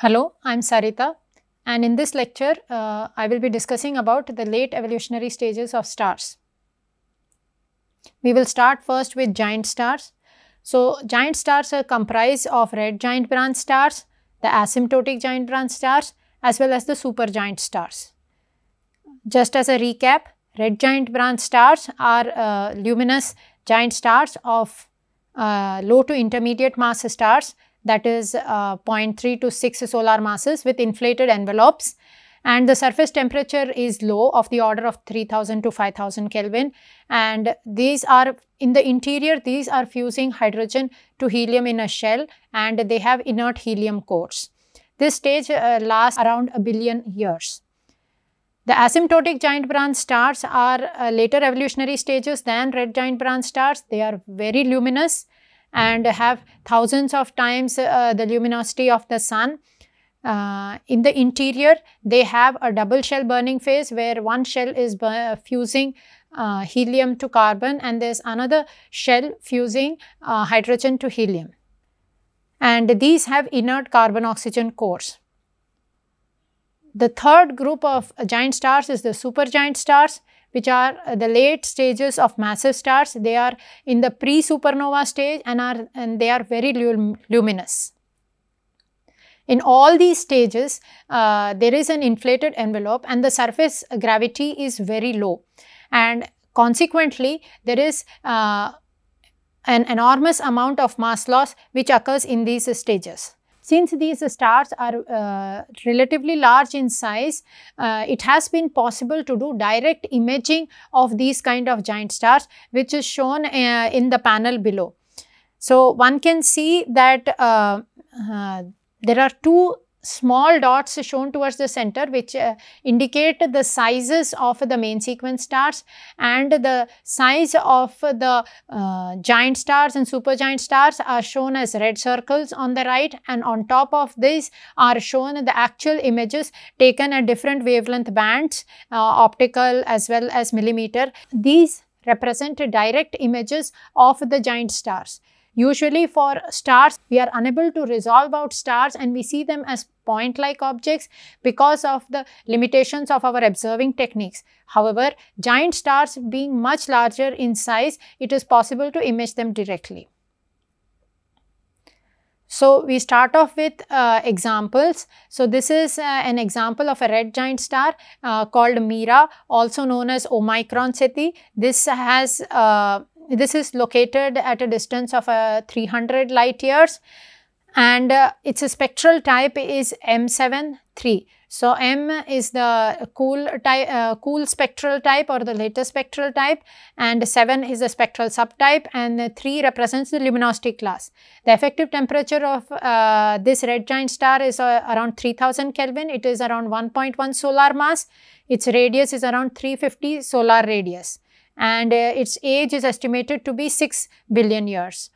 Hello, I am Sarita and in this lecture uh, I will be discussing about the late evolutionary stages of stars. We will start first with giant stars. So, giant stars are comprised of red giant branch stars, the asymptotic giant branch stars as well as the supergiant stars. Just as a recap, red giant branch stars are uh, luminous giant stars of uh, low to intermediate mass stars that is uh, 0.3 to 6 solar masses with inflated envelopes and the surface temperature is low of the order of 3000 to 5000 Kelvin and these are in the interior these are fusing hydrogen to helium in a shell and they have inert helium cores. This stage uh, lasts around a billion years. The asymptotic giant branch stars are uh, later evolutionary stages than red giant branch stars. They are very luminous and have thousands of times uh, the luminosity of the sun. Uh, in the interior, they have a double shell burning phase where one shell is fusing uh, helium to carbon and there is another shell fusing uh, hydrogen to helium. And these have inert carbon oxygen cores. The third group of giant stars is the supergiant stars which are the late stages of massive stars. They are in the pre-supernova stage and are and they are very lum luminous. In all these stages, uh, there is an inflated envelope and the surface gravity is very low and consequently there is uh, an enormous amount of mass loss which occurs in these stages. Since these stars are uh, relatively large in size, uh, it has been possible to do direct imaging of these kind of giant stars which is shown uh, in the panel below. So, one can see that uh, uh, there are two small dots shown towards the center which uh, indicate the sizes of the main sequence stars and the size of the uh, giant stars and supergiant stars are shown as red circles on the right and on top of this are shown the actual images taken at different wavelength bands uh, optical as well as millimeter. These represent direct images of the giant stars. Usually for stars, we are unable to resolve out stars and we see them as point-like objects because of the limitations of our observing techniques. However, giant stars being much larger in size, it is possible to image them directly. So, we start off with uh, examples. So, this is uh, an example of a red giant star uh, called Mira also known as Omicron Ceti. This has uh, this is located at a distance of uh, 300 light years and uh, its spectral type is M73. So, M is the cool type, uh, cool spectral type or the latest spectral type and 7 is the spectral subtype and 3 represents the luminosity class. The effective temperature of uh, this red giant star is uh, around 3000 Kelvin. It is around 1.1 solar mass. Its radius is around 350 solar radius and uh, its age is estimated to be 6 billion years.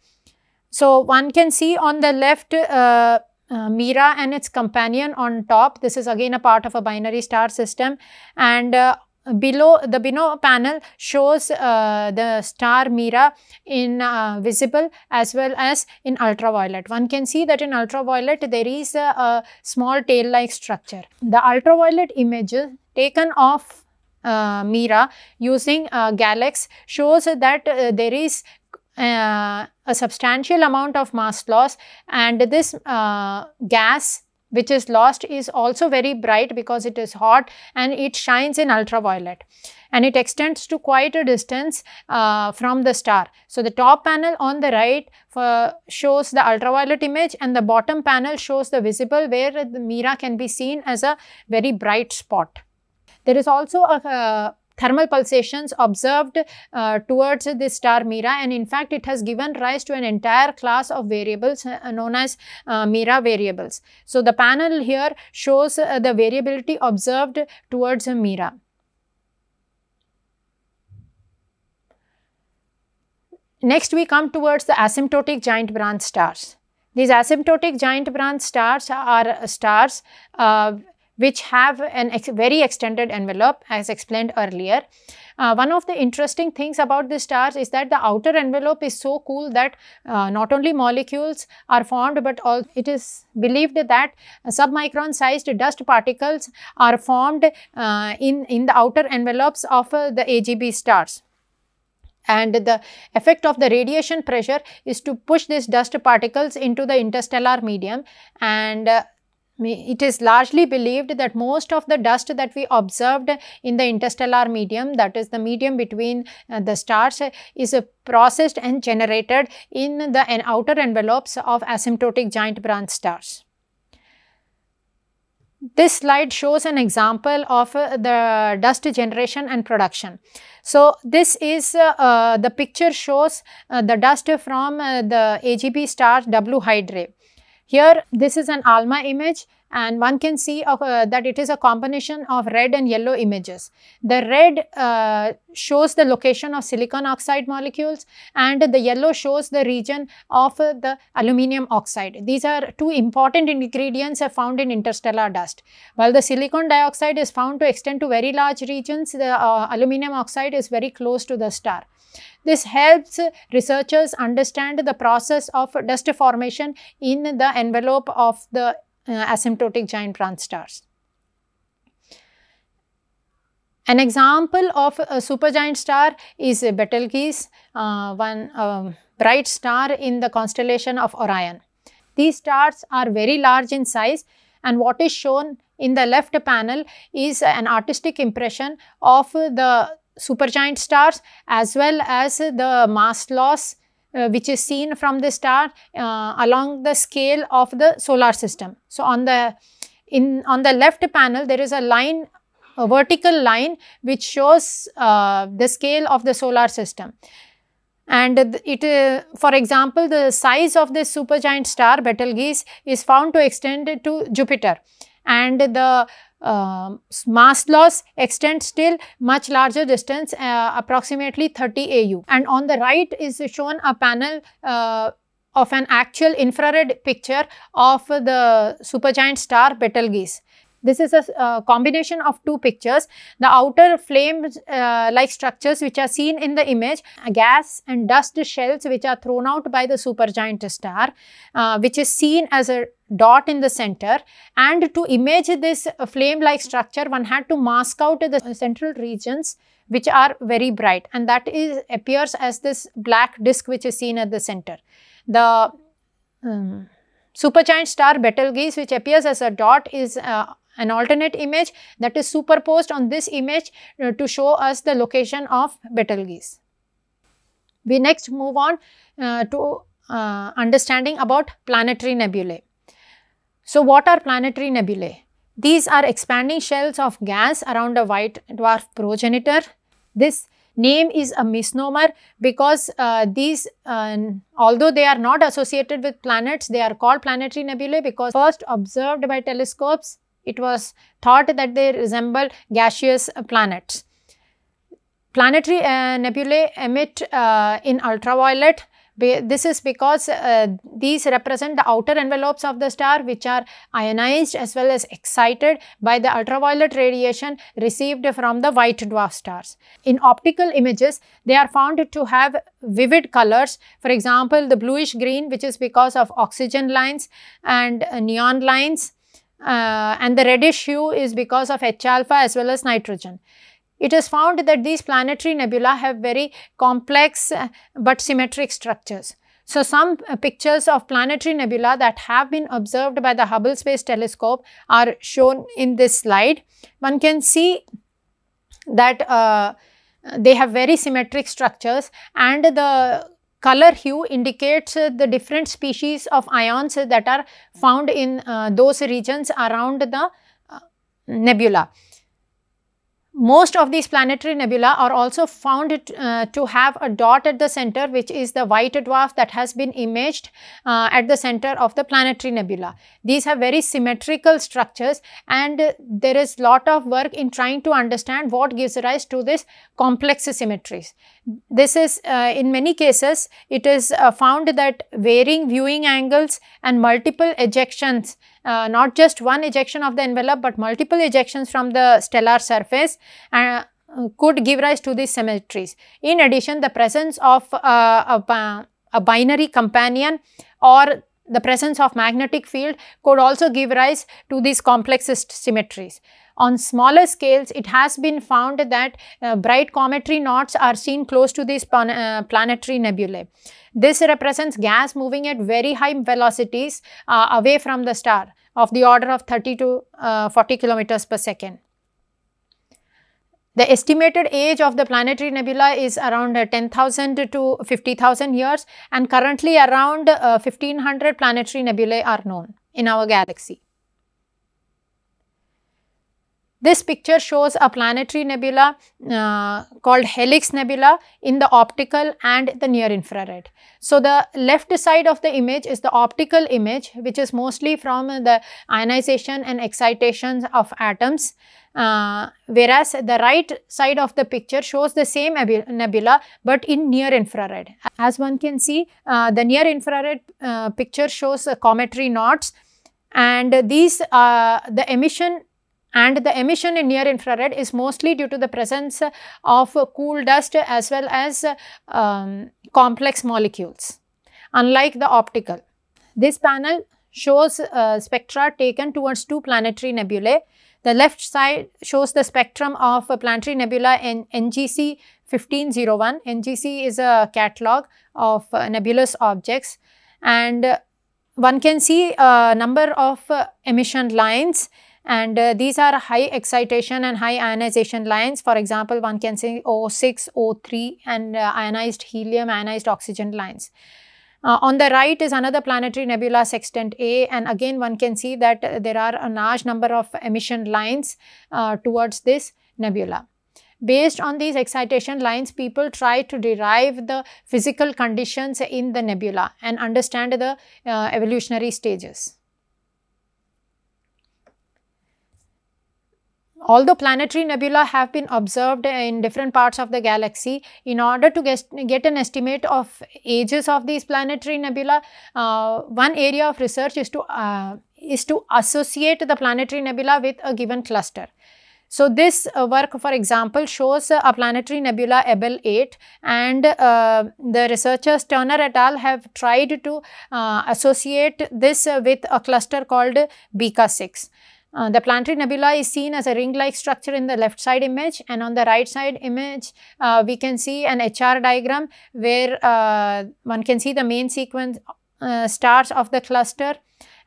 So, one can see on the left uh, uh, Mira and its companion on top. This is again a part of a binary star system and uh, below the below panel shows uh, the star Mira in uh, visible as well as in ultraviolet. One can see that in ultraviolet there is a, a small tail like structure. The ultraviolet image taken of uh, Mira using uh, GALEX shows that uh, there is uh, a substantial amount of mass loss and this uh, gas which is lost is also very bright because it is hot and it shines in ultraviolet and it extends to quite a distance uh, from the star. So, the top panel on the right for, shows the ultraviolet image and the bottom panel shows the visible where the Mira can be seen as a very bright spot. There is also a uh, thermal pulsations observed uh, towards this star Mira and in fact it has given rise to an entire class of variables uh, known as uh, Mira variables. So, the panel here shows uh, the variability observed towards Mira. Next we come towards the asymptotic giant branch stars. These asymptotic giant branch stars are stars uh, which have an ex very extended envelope as explained earlier. Uh, one of the interesting things about the stars is that the outer envelope is so cool that uh, not only molecules are formed but all it is believed that submicron sized dust particles are formed uh, in, in the outer envelopes of uh, the AGB stars and the effect of the radiation pressure is to push these dust particles into the interstellar medium and uh, it is largely believed that most of the dust that we observed in the interstellar medium that is the medium between uh, the stars uh, is uh, processed and generated in the outer envelopes of asymptotic giant branch stars. This slide shows an example of uh, the dust generation and production. So, this is uh, uh, the picture shows the dust from the AGB star W Hydrae. Here this is an ALMA image and one can see uh, that it is a combination of red and yellow images. The red uh, shows the location of silicon oxide molecules and the yellow shows the region of uh, the aluminum oxide. These are two important ingredients found in interstellar dust. While the silicon dioxide is found to extend to very large regions, the uh, aluminum oxide is very close to the star. This helps researchers understand the process of dust formation in the envelope of the uh, asymptotic giant branch stars. An example of a supergiant star is Betelgeuse, uh, one uh, bright star in the constellation of Orion. These stars are very large in size and what is shown in the left panel is an artistic impression of the supergiant stars as well as the mass loss uh, which is seen from the star uh, along the scale of the solar system. So, on the in on the left panel there is a line a vertical line which shows uh, the scale of the solar system and it uh, for example the size of this supergiant star Betelgeuse is found to extend to Jupiter and the uh, mass loss extends still much larger distance uh, approximately 30 AU and on the right is shown a panel uh, of an actual infrared picture of the supergiant star Betelgeuse. This is a uh, combination of two pictures. The outer flame uh, like structures which are seen in the image, gas and dust shells which are thrown out by the supergiant star, uh, which is seen as a dot in the center and to image this flame like structure one had to mask out the central regions which are very bright and that is appears as this black disk which is seen at the center. The um, supergiant star Betelgeuse which appears as a dot is uh, an alternate image that is superposed on this image uh, to show us the location of Betelgeuse. We next move on uh, to uh, understanding about planetary nebulae. So, what are planetary nebulae? These are expanding shells of gas around a white dwarf progenitor. This name is a misnomer because uh, these, uh, although they are not associated with planets, they are called planetary nebulae because first observed by telescopes, it was thought that they resemble gaseous planets. Planetary uh, nebulae emit uh, in ultraviolet this is because uh, these represent the outer envelopes of the star which are ionized as well as excited by the ultraviolet radiation received from the white dwarf stars. In optical images, they are found to have vivid colors. For example, the bluish green which is because of oxygen lines and uh, neon lines uh, and the reddish hue is because of H alpha as well as nitrogen. It is found that these planetary nebula have very complex uh, but symmetric structures. So, some uh, pictures of planetary nebula that have been observed by the Hubble Space Telescope are shown in this slide. One can see that uh, they have very symmetric structures and the color hue indicates uh, the different species of ions that are found in uh, those regions around the uh, nebula. Most of these planetary nebula are also found uh, to have a dot at the center which is the white dwarf that has been imaged uh, at the center of the planetary nebula. These have very symmetrical structures and uh, there is lot of work in trying to understand what gives rise to this complex symmetries. This is uh, in many cases it is uh, found that varying viewing angles and multiple ejections uh, not just one ejection of the envelope but multiple ejections from the stellar surface uh, could give rise to these symmetries. In addition the presence of uh, a, a binary companion or the presence of magnetic field could also give rise to these complexest symmetries. On smaller scales, it has been found that uh, bright cometary knots are seen close to these uh, planetary nebulae. This represents gas moving at very high velocities uh, away from the star of the order of 30 to uh, 40 kilometers per second. The estimated age of the planetary nebula is around uh, 10,000 to 50,000 years and currently around uh, 1500 planetary nebulae are known in our galaxy. This picture shows a planetary nebula uh, called Helix Nebula in the optical and the near infrared. So, the left side of the image is the optical image which is mostly from the ionization and excitations of atoms. Uh, whereas the right side of the picture shows the same nebula but in near infrared. As one can see, uh, the near infrared uh, picture shows cometary knots and these uh, the emission and the emission in near infrared is mostly due to the presence of cool dust as well as um, complex molecules unlike the optical. This panel shows uh, spectra taken towards two planetary nebulae. The left side shows the spectrum of a planetary nebula in NGC 1501. NGC is a catalog of uh, nebulous objects and one can see a number of uh, emission lines and uh, these are high excitation and high ionization lines. For example, one can say O6, O3 and uh, ionized helium, ionized oxygen lines. Uh, on the right is another planetary nebula Sextans A and again one can see that there are a large number of emission lines uh, towards this nebula. Based on these excitation lines, people try to derive the physical conditions in the nebula and understand the uh, evolutionary stages. Although planetary nebula have been observed in different parts of the galaxy, in order to get, get an estimate of ages of these planetary nebula, uh, one area of research is to, uh, is to associate the planetary nebula with a given cluster. So, this uh, work for example shows a planetary nebula Abell 8 and uh, the researchers Turner et al have tried to uh, associate this with a cluster called Bica 6. Uh, the planetary nebula is seen as a ring-like structure in the left side image and on the right side image uh, we can see an HR diagram where uh, one can see the main sequence uh, stars of the cluster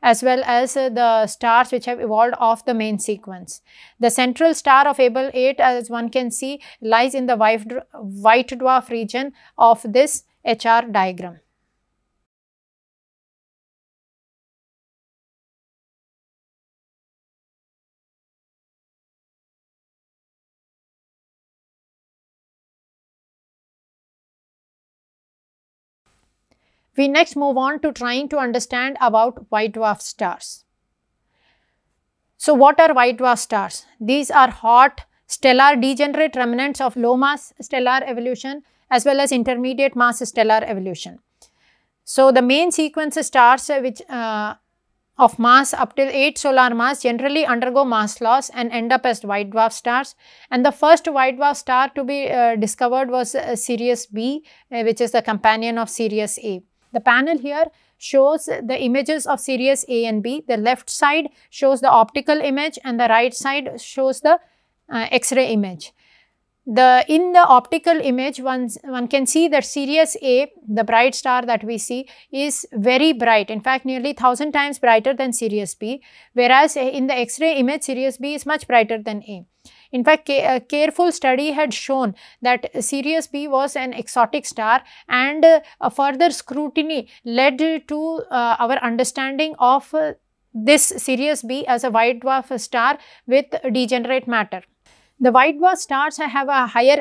as well as uh, the stars which have evolved off the main sequence. The central star of Abell 8 as one can see lies in the white dwarf region of this HR diagram. We next move on to trying to understand about white dwarf stars. So, what are white dwarf stars? These are hot stellar degenerate remnants of low mass stellar evolution as well as intermediate mass stellar evolution. So, the main sequence stars which uh, of mass up till 8 solar mass generally undergo mass loss and end up as white dwarf stars. And the first white dwarf star to be uh, discovered was uh, Sirius B, uh, which is the companion of Sirius A. The panel here shows the images of Sirius A and B. The left side shows the optical image and the right side shows the uh, X-ray image. The in the optical image one, one can see that Sirius A, the bright star that we see is very bright. In fact, nearly 1000 times brighter than Sirius B. Whereas in the X-ray image, Sirius B is much brighter than A. In fact, a careful study had shown that Sirius B was an exotic star and a further scrutiny led to uh, our understanding of uh, this Sirius B as a white dwarf star with degenerate matter. The white dwarf stars have a higher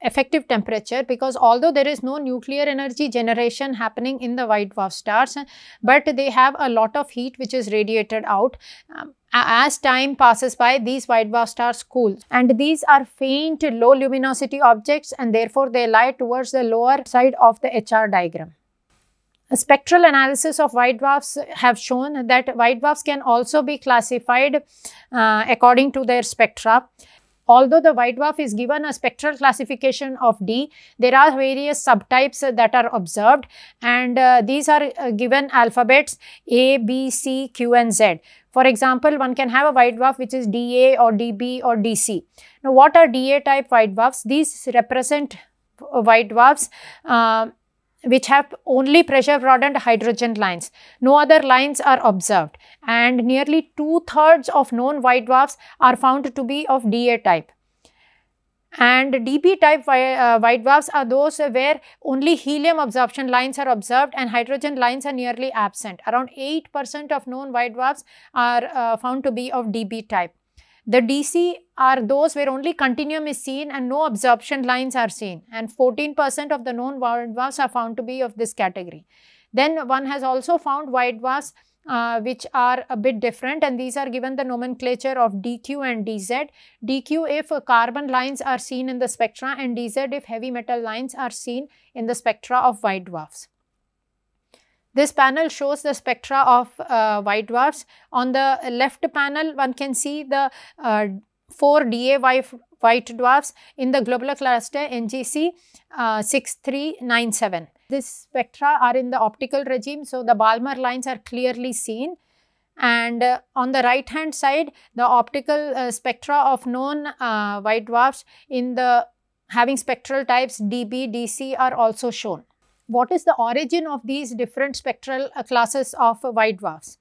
effective temperature because although there is no nuclear energy generation happening in the white dwarf stars, but they have a lot of heat which is radiated out. Um, as time passes by, these white dwarf stars cool and these are faint low luminosity objects and therefore they lie towards the lower side of the HR diagram. A spectral analysis of white dwarfs have shown that white dwarfs can also be classified uh, according to their spectra. Although the white dwarf is given a spectral classification of D, there are various subtypes that are observed and uh, these are uh, given alphabets A, B, C, Q and Z. For example, one can have a white dwarf which is DA or DB or DC. Now, what are DA type white dwarfs? These represent white dwarfs uh, which have only pressure broadened hydrogen lines. No other lines are observed and nearly two-thirds of known white dwarfs are found to be of DA type. And DB type uh, white dwarfs are those where only helium absorption lines are observed and hydrogen lines are nearly absent. Around 8% of known white dwarfs are uh, found to be of DB type. The DC are those where only continuum is seen and no absorption lines are seen and 14% of the known white dwarfs are found to be of this category. Then one has also found white dwarfs uh, which are a bit different and these are given the nomenclature of DQ and DZ. DQ if carbon lines are seen in the spectra and DZ if heavy metal lines are seen in the spectra of white dwarfs. This panel shows the spectra of uh, white dwarfs. On the left panel, one can see the uh, four DA white dwarfs in the globular cluster NGC uh, 6397. This spectra are in the optical regime, so the Balmer lines are clearly seen. And uh, on the right hand side, the optical uh, spectra of known uh, white dwarfs in the having spectral types DB, DC are also shown what is the origin of these different spectral uh, classes of white dwarfs?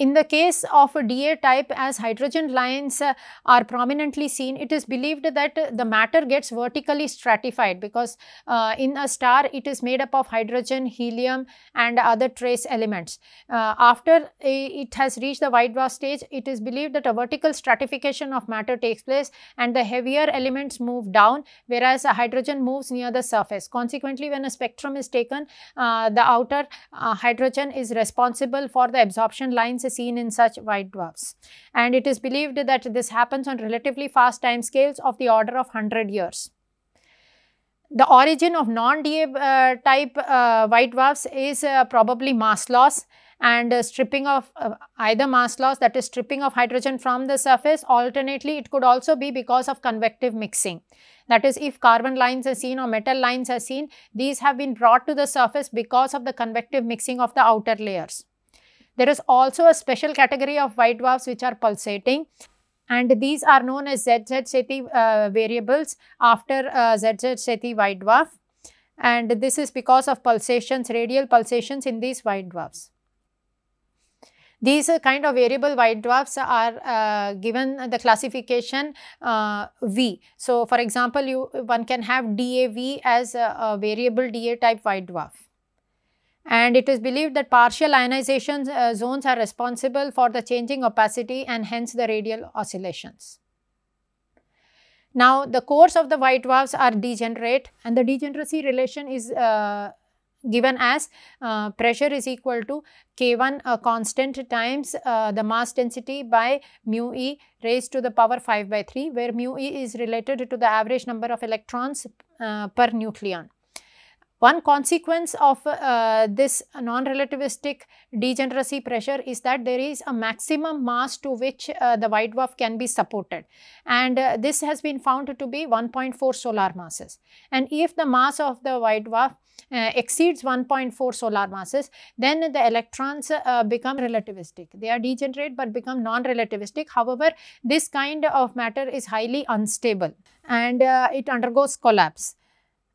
In the case of a DA type, as hydrogen lines uh, are prominently seen, it is believed that the matter gets vertically stratified because uh, in a star it is made up of hydrogen, helium and other trace elements. Uh, after it has reached the white dwarf stage, it is believed that a vertical stratification of matter takes place and the heavier elements move down whereas hydrogen moves near the surface. Consequently, when a spectrum is taken, uh, the outer uh, hydrogen is responsible for the absorption lines seen in such white dwarfs. And it is believed that this happens on relatively fast time scales of the order of 100 years. The origin of non-DA uh, type uh, white dwarfs is uh, probably mass loss and uh, stripping of uh, either mass loss that is stripping of hydrogen from the surface alternately it could also be because of convective mixing that is if carbon lines are seen or metal lines are seen these have been brought to the surface because of the convective mixing of the outer layers. There is also a special category of white dwarfs which are pulsating and these are known as ZZ Ceti uh, variables after uh, ZZ Ceti white dwarf and this is because of pulsations, radial pulsations in these white dwarfs. These kind of variable white dwarfs are uh, given the classification uh, V. So, for example, you one can have DAV as a, a variable DA type white dwarf and it is believed that partial ionization uh, zones are responsible for the changing opacity and hence the radial oscillations. Now, the cores of the white dwarfs are degenerate and the degeneracy relation is uh, given as uh, pressure is equal to K1 a constant times uh, the mass density by mu e raised to the power 5 by 3 where mu e is related to the average number of electrons uh, per nucleon. One consequence of uh, this non-relativistic degeneracy pressure is that there is a maximum mass to which uh, the white dwarf can be supported and uh, this has been found to be 1.4 solar masses. And if the mass of the white dwarf uh, exceeds 1.4 solar masses, then the electrons uh, become relativistic. They are degenerate but become non-relativistic. However, this kind of matter is highly unstable and uh, it undergoes collapse.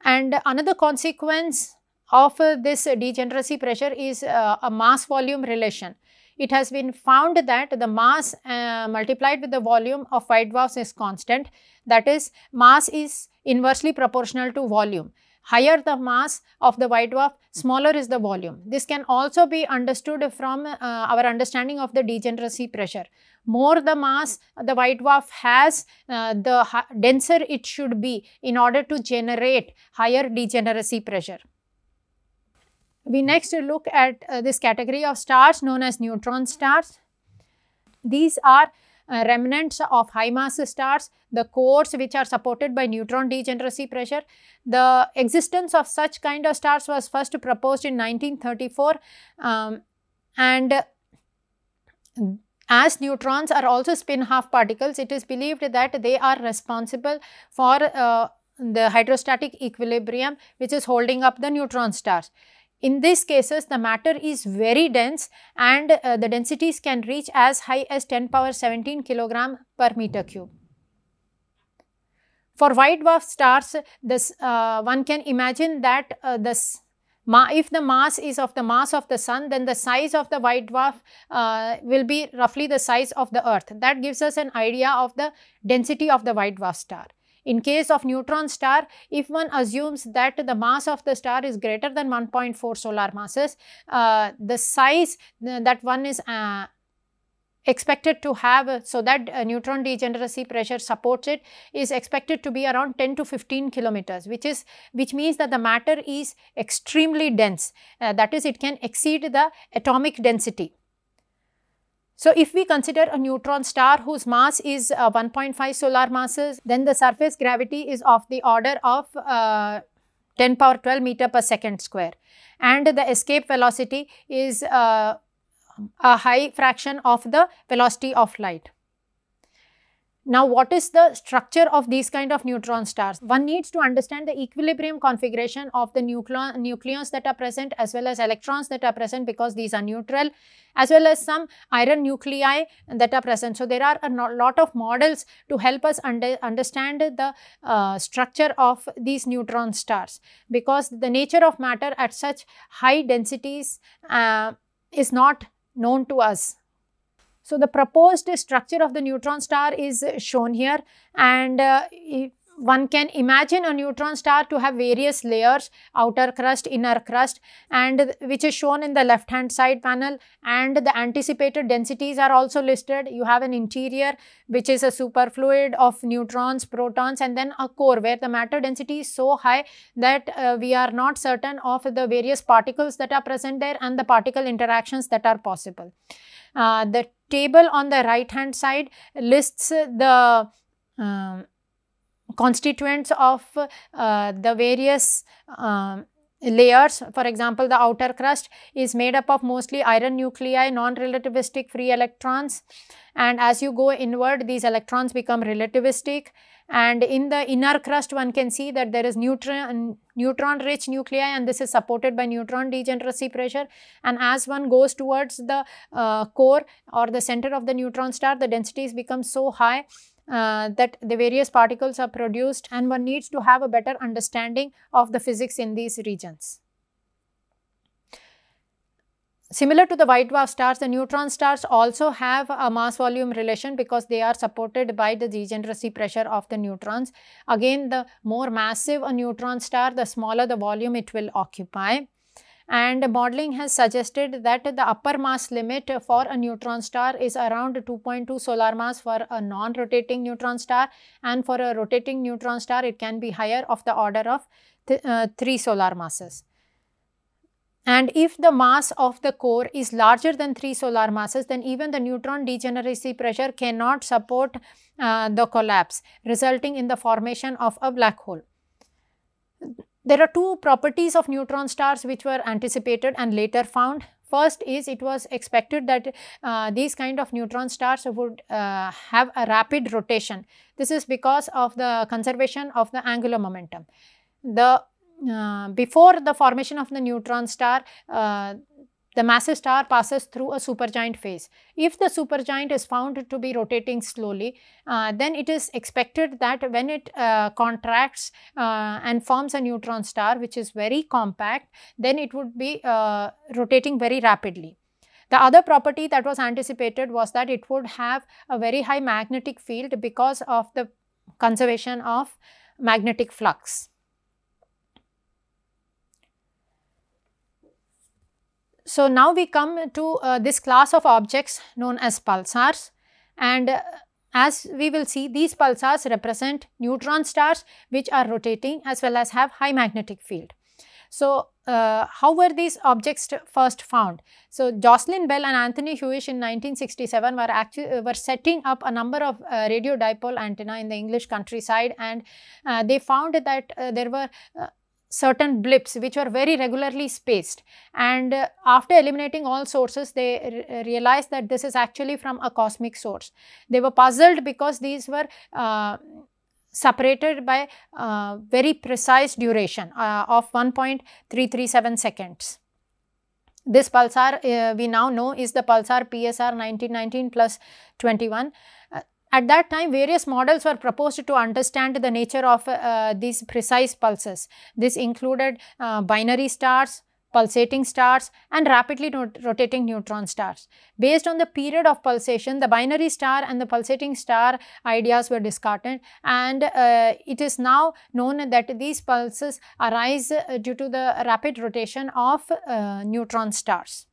And another consequence of uh, this degeneracy pressure is uh, a mass volume relation. It has been found that the mass uh, multiplied with the volume of white dwarfs is constant. That is, mass is inversely proportional to volume. higher the mass of the white dwarf, smaller is the volume. This can also be understood from uh, our understanding of the degeneracy pressure. More the mass the white dwarf has, uh, the denser it should be in order to generate higher degeneracy pressure. We next look at uh, this category of stars known as neutron stars. These are uh, remnants of high mass stars, the cores which are supported by neutron degeneracy pressure. The existence of such kind of stars was first proposed in 1934 um, and as neutrons are also spin half particles, it is believed that they are responsible for uh, the hydrostatic equilibrium which is holding up the neutron stars. In these cases, the matter is very dense and uh, the densities can reach as high as 10 power 17 kilogram per meter cube. For white dwarf stars, this uh, one can imagine that uh, this if the mass is of the mass of the sun, then the size of the white dwarf uh, will be roughly the size of the earth. That gives us an idea of the density of the white dwarf star. In case of neutron star, if one assumes that the mass of the star is greater than 1.4 solar masses, uh, the size that one is uh, expected to have so that uh, neutron degeneracy pressure supports it is expected to be around 10 to 15 kilometers which is which means that the matter is extremely dense uh, that is it can exceed the atomic density. So, if we consider a neutron star whose mass is uh, 1.5 solar masses, then the surface gravity is of the order of uh, 10 power 12 meter per second square. And the escape velocity is uh, a high fraction of the velocity of light. Now, what is the structure of these kind of neutron stars? One needs to understand the equilibrium configuration of the nucleons that are present as well as electrons that are present because these are neutral as well as some iron nuclei that are present. So, there are a lot of models to help us under, understand the uh, structure of these neutron stars because the nature of matter at such high densities uh, is not known to us. So, the proposed structure of the neutron star is shown here and uh, one can imagine a neutron star to have various layers outer crust inner crust and which is shown in the left hand side panel. And the anticipated densities are also listed. You have an interior which is a superfluid of neutrons protons and then a core where the matter density is so high that uh, we are not certain of the various particles that are present there and the particle interactions that are possible. Uh, the table on the right hand side lists the um, constituents of uh, the various um, layers. For example, the outer crust is made up of mostly iron nuclei, non-relativistic free electrons. And as you go inward these electrons become relativistic. And in the inner crust one can see that there is neutron neutron rich nuclei and this is supported by neutron degeneracy pressure. And as one goes towards the uh, core or the center of the neutron star the densities become so high uh, that the various particles are produced and one needs to have a better understanding of the physics in these regions. Similar to the white dwarf stars, the neutron stars also have a mass volume relation because they are supported by the degeneracy pressure of the neutrons. Again, the more massive a neutron star, the smaller the volume it will occupy. And modeling has suggested that the upper mass limit for a neutron star is around 2.2 solar mass for a non-rotating neutron star and for a rotating neutron star it can be higher of the order of th uh, 3 solar masses. And if the mass of the core is larger than 3 solar masses, then even the neutron degeneracy pressure cannot support uh, the collapse, resulting in the formation of a black hole. There are two properties of neutron stars which were anticipated and later found. First is it was expected that uh, these kind of neutron stars would uh, have a rapid rotation. This is because of the conservation of the angular momentum. The uh, before the formation of the neutron star, uh, the massive star passes through a supergiant phase. If the supergiant is found to be rotating slowly, uh, then it is expected that when it uh, contracts uh, and forms a neutron star which is very compact, then it would be uh, rotating very rapidly. The other property that was anticipated was that it would have a very high magnetic field because of the conservation of magnetic flux. So now we come to uh, this class of objects known as pulsars and uh, as we will see these pulsars represent neutron stars which are rotating as well as have high magnetic field. So, uh, how were these objects first found? So, Jocelyn Bell and Anthony Hewish in 1967 were actually uh, were setting up a number of uh, radio dipole antenna in the English countryside and uh, they found that uh, there were uh, certain blips which were very regularly spaced and uh, after eliminating all sources they re realized that this is actually from a cosmic source. They were puzzled because these were uh, separated by uh, very precise duration uh, of 1.337 seconds. This pulsar uh, we now know is the pulsar PSR 1919 plus 21 at that time, various models were proposed to understand the nature of uh, these precise pulses. This included uh, binary stars, pulsating stars and rapidly rotating neutron stars. Based on the period of pulsation, the binary star and the pulsating star ideas were discarded and uh, it is now known that these pulses arise uh, due to the rapid rotation of uh, neutron stars.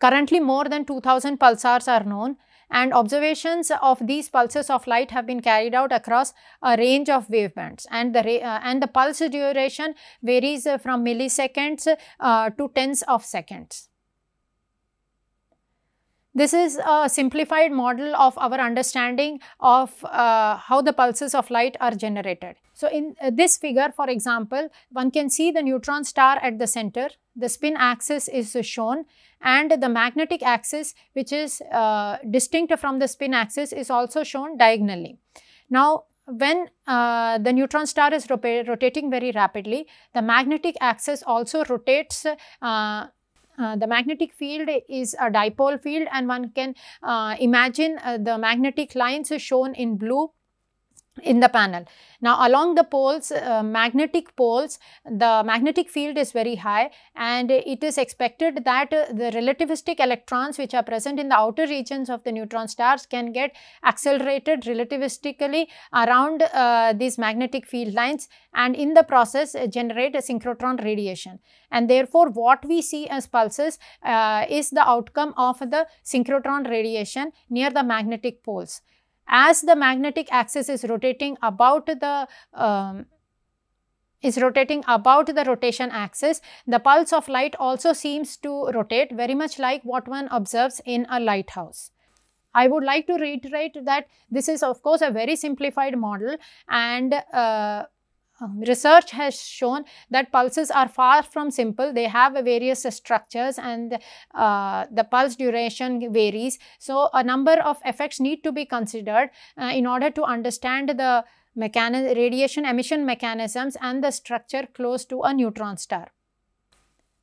Currently, more than 2000 pulsars are known and observations of these pulses of light have been carried out across a range of wavebands and the uh, and the pulse duration varies uh, from milliseconds uh, to tens of seconds. This is a simplified model of our understanding of uh, how the pulses of light are generated. So, in uh, this figure for example, one can see the neutron star at the center, the spin axis is shown and the magnetic axis which is uh, distinct from the spin axis is also shown diagonally. Now, when uh, the neutron star is rotating very rapidly, the magnetic axis also rotates uh, uh, the magnetic field is a dipole field and one can uh, imagine uh, the magnetic lines are shown in blue in the panel. Now, along the poles, uh, magnetic poles, the magnetic field is very high and it is expected that uh, the relativistic electrons which are present in the outer regions of the neutron stars can get accelerated relativistically around uh, these magnetic field lines and in the process uh, generate a synchrotron radiation. And therefore, what we see as pulses uh, is the outcome of the synchrotron radiation near the magnetic poles as the magnetic axis is rotating about the um, is rotating about the rotation axis, the pulse of light also seems to rotate very much like what one observes in a lighthouse. I would like to reiterate that this is of course a very simplified model and uh, um, research has shown that pulses are far from simple. They have various structures and uh, the pulse duration varies. So, a number of effects need to be considered uh, in order to understand the radiation emission mechanisms and the structure close to a neutron star.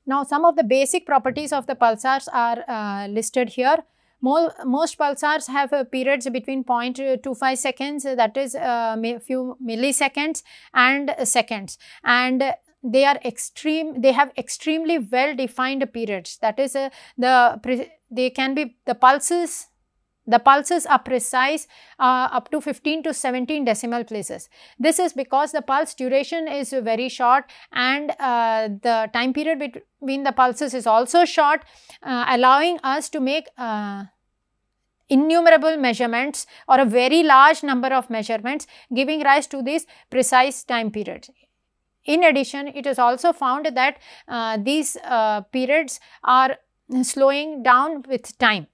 Now, some of the basic properties of the pulsars are uh, listed here most pulsars have uh, periods between 0.25 seconds that is uh, few milliseconds and seconds. And they are extreme they have extremely well defined periods. That is uh, the they can be the pulses the pulses are precise uh, up to 15 to 17 decimal places. This is because the pulse duration is very short and uh, the time period between the pulses is also short, uh, allowing us to make uh, innumerable measurements or a very large number of measurements giving rise to these precise time periods. In addition, it is also found that uh, these uh, periods are slowing down with time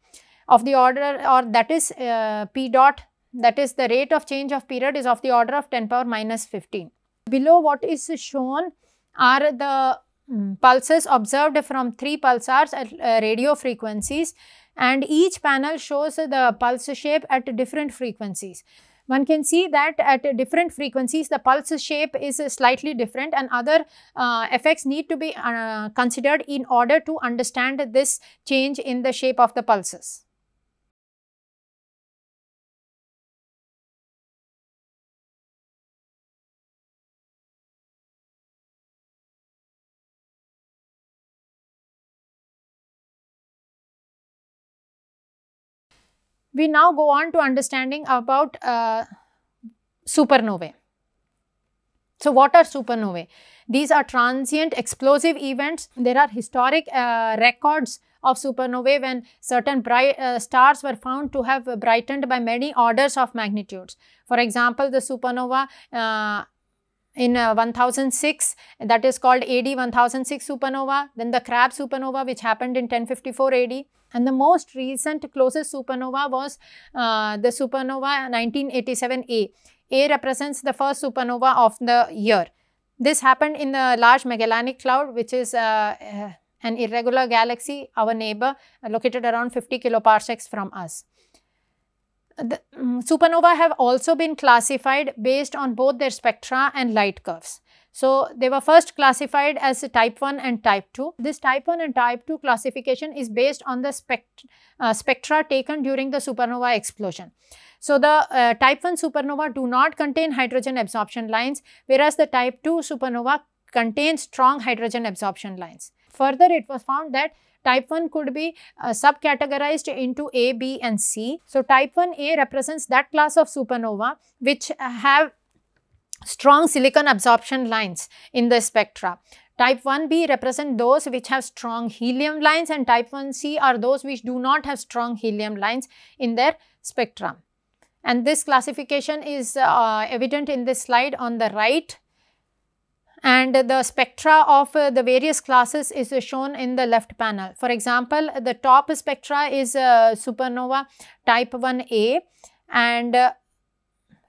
of the order or that is uh, p dot that is the rate of change of period is of the order of 10 power minus 15. Below what is shown are the um, pulses observed from three pulsars at uh, radio frequencies and each panel shows the pulse shape at different frequencies. One can see that at different frequencies the pulse shape is slightly different and other uh, effects need to be uh, considered in order to understand this change in the shape of the pulses. We now go on to understanding about uh, supernovae. So, what are supernovae? These are transient explosive events. There are historic uh, records of supernovae when certain bright uh, stars were found to have brightened by many orders of magnitudes. For example, the supernova uh, in uh, 1006 that is called AD 1006 supernova, then the Crab supernova which happened in 1054 AD and the most recent closest supernova was uh, the supernova 1987A. A represents the first supernova of the year. This happened in the Large Magellanic Cloud which is uh, uh an irregular galaxy, our neighbor located around 50 kiloparsecs from us. The um, supernova have also been classified based on both their spectra and light curves. So, they were first classified as type 1 and type 2. This type 1 and type 2 classification is based on the spect uh, spectra taken during the supernova explosion. So, the uh, type 1 supernova do not contain hydrogen absorption lines, whereas the type 2 supernova contains strong hydrogen absorption lines. Further, it was found that type 1 could be uh, subcategorized into A, B and C. So, type 1A represents that class of supernova which have strong silicon absorption lines in the spectra. Type 1b represent those which have strong helium lines and type 1c are those which do not have strong helium lines in their spectrum. And this classification is uh, evident in this slide on the right and the spectra of uh, the various classes is uh, shown in the left panel. For example, the top spectra is uh, supernova type 1a and uh,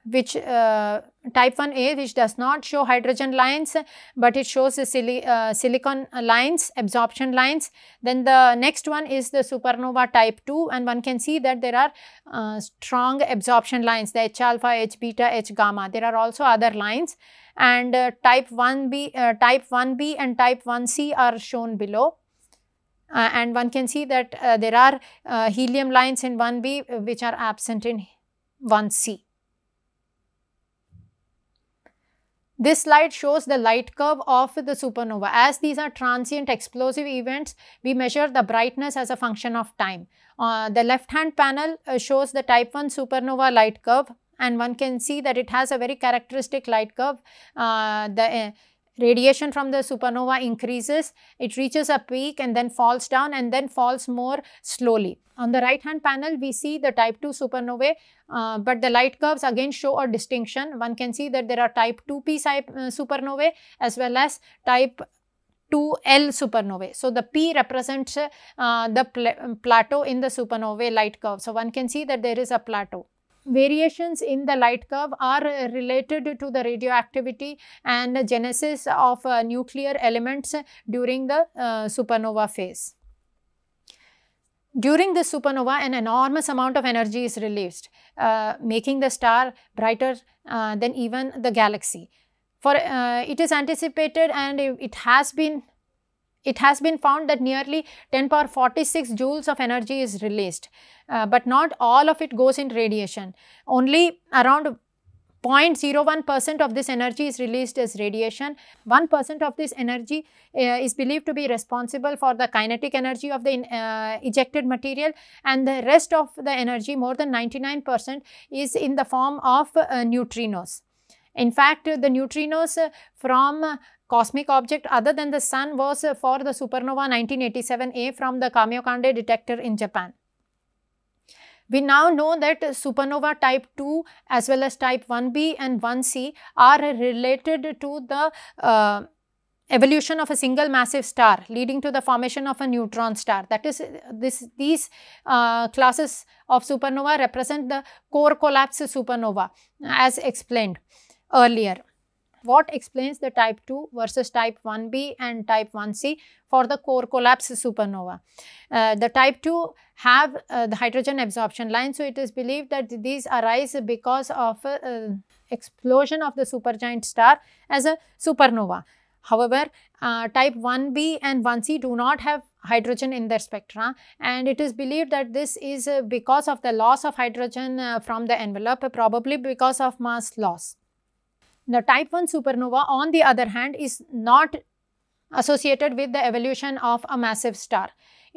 which uh, type 1a which does not show hydrogen lines but it shows the uh, silicon lines absorption lines. Then the next one is the supernova type 2 and one can see that there are uh, strong absorption lines the h alpha h beta h gamma. There are also other lines. And uh, type 1b uh, type 1b and type 1c are shown below. Uh, and one can see that there are helium lines in 1b which are absent in 1c This slide shows the light curve of the supernova. As these are transient explosive events, we measure the brightness as a function of time. Uh, the left hand panel uh, shows the type 1 supernova light curve and one can see that it has a very characteristic light curve. Uh, the uh, radiation from the supernova increases, it reaches a peak and then falls down and then falls more slowly. On the right hand panel, we see the type 2 supernovae, uh, but the light curves again show a distinction. One can see that there are type 2p uh, supernovae as well as type 2L supernovae. So, the P represents uh, the pl plateau in the supernovae light curve. So, one can see that there is a plateau variations in the light curve are related to the radioactivity and genesis of uh, nuclear elements during the uh, supernova phase. During this supernova, an enormous amount of energy is released, uh, making the star brighter uh, than even the galaxy. For uh, it is anticipated and it has been it has been found that nearly 10 power 46 joules of energy is released, uh, but not all of it goes in radiation. Only around 0.01 percent of this energy is released as radiation. 1 percent of this energy uh, is believed to be responsible for the kinetic energy of the uh, ejected material and the rest of the energy more than 99 percent is in the form of uh, neutrinos. In fact, the neutrinos from cosmic object other than the sun was for the supernova 1987A from the Kamiokande detector in Japan. We now know that supernova type 2 as well as type 1b and 1c are related to the uh, evolution of a single massive star leading to the formation of a neutron star. That is, this, these uh, classes of supernova represent the core collapse supernova as explained earlier. What explains the type 2 versus type 1b and type 1c for the core collapse supernova? Uh, the type 2 have uh, the hydrogen absorption line. So, it is believed that these arise because of uh, explosion of the supergiant star as a supernova. However, uh, type 1b and 1c do not have hydrogen in their spectra and it is believed that this is uh, because of the loss of hydrogen uh, from the envelope probably because of mass loss. The type 1 supernova on the other hand is not associated with the evolution of a massive star.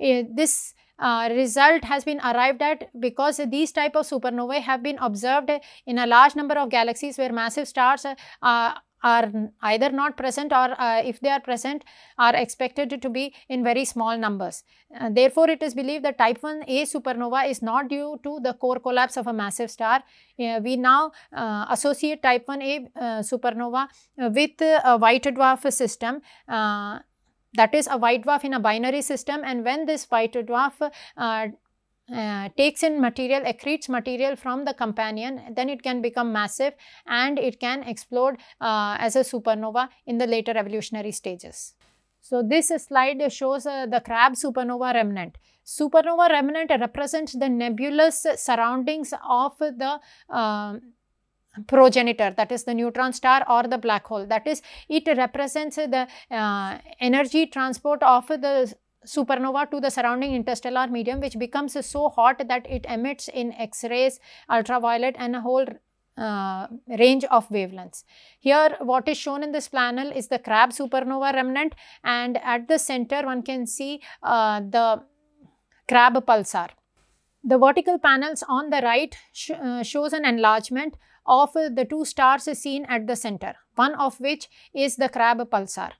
Uh, this uh, result has been arrived at because these type of supernovae have been observed in a large number of galaxies where massive stars uh, are either not present or uh, if they are present are expected to be in very small numbers. Uh, therefore, it is believed that type 1a supernova is not due to the core collapse of a massive star. Uh, we now uh, associate type 1a uh, supernova with a white dwarf system that is a white dwarf in a binary system and when this white dwarf uh, uh, takes in material, accretes material from the companion, then it can become massive and it can explode uh, as a supernova in the later evolutionary stages. So, this slide shows uh, the Crab supernova remnant. Supernova remnant represents the nebulous surroundings of the um, progenitor that is the neutron star or the black hole that is it represents the uh, energy transport of the supernova to the surrounding interstellar medium which becomes so hot that it emits in x-rays ultraviolet and a whole uh, range of wavelengths. Here what is shown in this panel is the Crab supernova remnant and at the center one can see uh, the Crab pulsar. The vertical panels on the right sh uh, shows an enlargement of the two stars seen at the center, one of which is the Crab pulsar.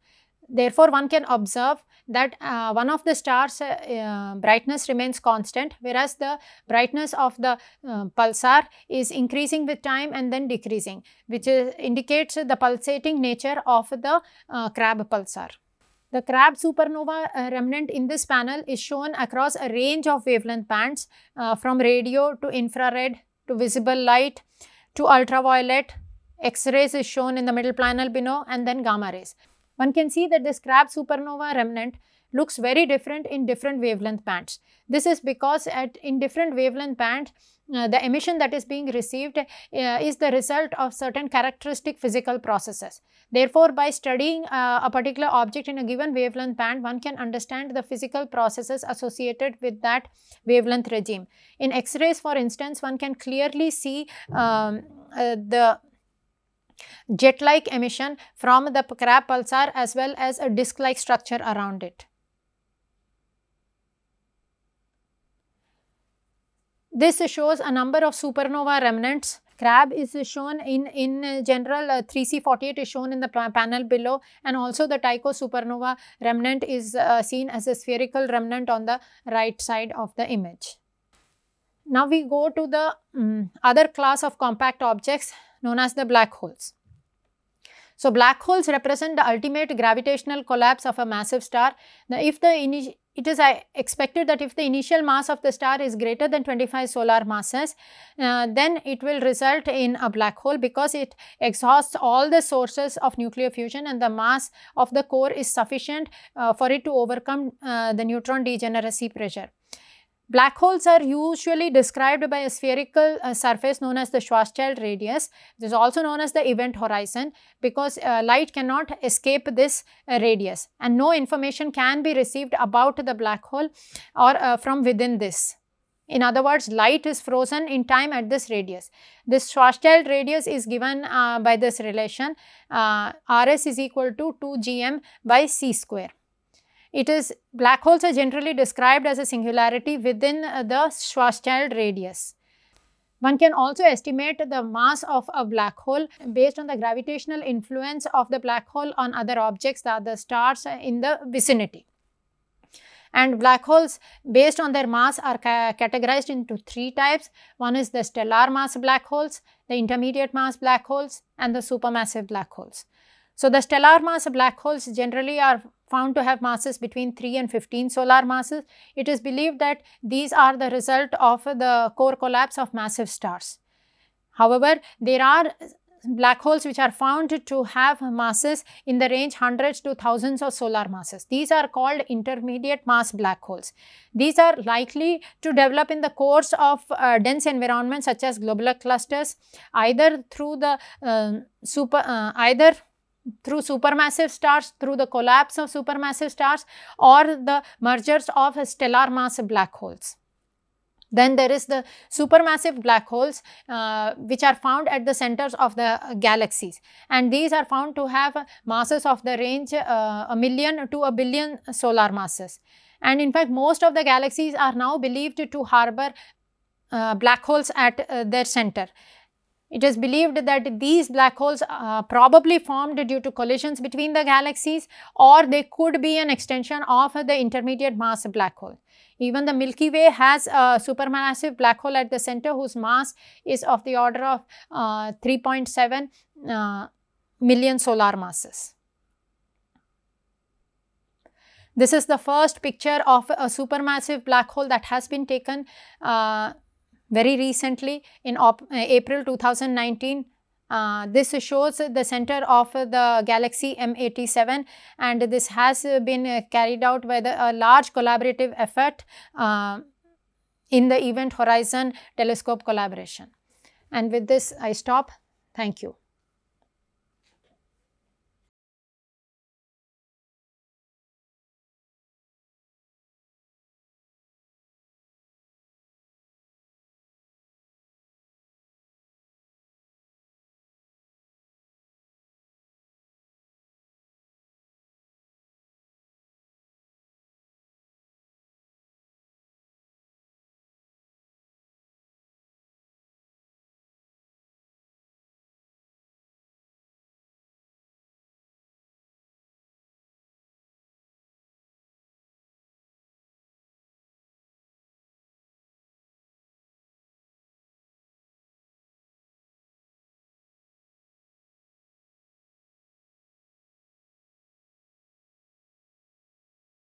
Therefore, one can observe that uh, one of the stars uh, uh, brightness remains constant whereas the brightness of the uh, pulsar is increasing with time and then decreasing which is, indicates the pulsating nature of the uh, crab pulsar. The crab supernova uh, remnant in this panel is shown across a range of wavelength bands from radio to infrared to visible light to ultraviolet, X-rays is shown in the middle panel below and then gamma rays. One can see that this Crab supernova remnant looks very different in different wavelength bands. This is because at in different wavelength bands, uh, the emission that is being received uh, is the result of certain characteristic physical processes. Therefore, by studying uh, a particular object in a given wavelength band, one can understand the physical processes associated with that wavelength regime. In X-rays, for instance, one can clearly see um, uh, the jet-like emission from the crab pulsar as well as a disc-like structure around it. This shows a number of supernova remnants. Crab is shown in, in general, uh, 3C48 is shown in the panel below and also the Tycho supernova remnant is uh, seen as a spherical remnant on the right side of the image. Now we go to the um, other class of compact objects known as the black holes. So, black holes represent the ultimate gravitational collapse of a massive star. Now, if the it is uh, expected that if the initial mass of the star is greater than 25 solar masses, uh, then it will result in a black hole because it exhausts all the sources of nuclear fusion and the mass of the core is sufficient uh, for it to overcome uh, the neutron degeneracy pressure. Black holes are usually described by a spherical uh, surface known as the Schwarzschild radius. This is also known as the event horizon because uh, light cannot escape this uh, radius and no information can be received about the black hole or uh, from within this. In other words, light is frozen in time at this radius. This Schwarzschild radius is given uh, by this relation uh, Rs is equal to 2 gm by c square. It is black holes are generally described as a singularity within uh, the Schwarzschild radius. One can also estimate the mass of a black hole based on the gravitational influence of the black hole on other objects, that the stars in the vicinity. And black holes based on their mass are ca categorized into three types. One is the stellar mass black holes, the intermediate mass black holes and the supermassive black holes. So, the stellar mass black holes generally are found to have masses between 3 and 15 solar masses. It is believed that these are the result of the core collapse of massive stars. However, there are black holes which are found to have masses in the range hundreds to thousands of solar masses. These are called intermediate mass black holes. These are likely to develop in the course of uh, dense environments such as globular clusters either through the uh, super uh, either through supermassive stars, through the collapse of supermassive stars or the mergers of stellar mass black holes. Then there is the supermassive black holes uh, which are found at the centers of the galaxies and these are found to have masses of the range uh, a million to a billion solar masses. And in fact, most of the galaxies are now believed to harbor uh, black holes at uh, their center. It is believed that these black holes uh, probably formed due to collisions between the galaxies or they could be an extension of the intermediate mass black hole. Even the Milky Way has a supermassive black hole at the center whose mass is of the order of uh, 3.7 uh, million solar masses. This is the first picture of a supermassive black hole that has been taken uh, very recently in uh, April 2019. Uh, this shows the center of the galaxy M87 and this has been carried out by the, a large collaborative effort uh, in the Event Horizon Telescope collaboration. And with this I stop. Thank you.